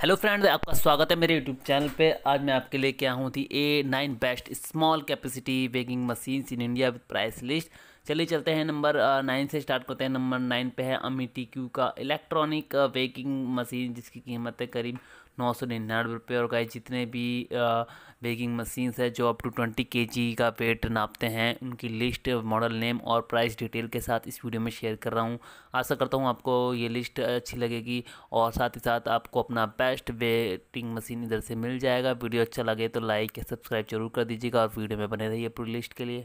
Hello friends आपका स्वागत है मेरे यूट्यूब चैनल पे। आज मैं आपके लिए क्या हूँ थी a nine best small capacity weighing machines in India with price list चलिए चलते हैं नंबर नाइन से स्टार्ट करते हैं। नंबर नाइन पे है अमी टी क्यू का इलेक्ट्रॉनिक वेगिंग मशीन जिसकी कीमत है करीब नौ सौ निन्यानवे रुपये और गाइस जितने भी बेकिंग मशीन्स है, जो अप टू ट्वेंटी के जी का वेट नापते हैं, उनकी लिस्ट मॉडल नेम और प्राइस डिटेल के साथ इस वीडियो में शेयर कर रहा हूँ। आशा करता हूँ आपको ये लिस्ट अच्छी लगेगी। और साथ ही साथ आपको अपना बेस्ट वेटिंग मशीन इधर से मिल जाएगा। वीडियो अच्छा लगे तो लाइक या सब्सक्राइब ज़रूर कर दीजिएगा और वीडियो में बने रहिए पूरी लिस्ट के लिए।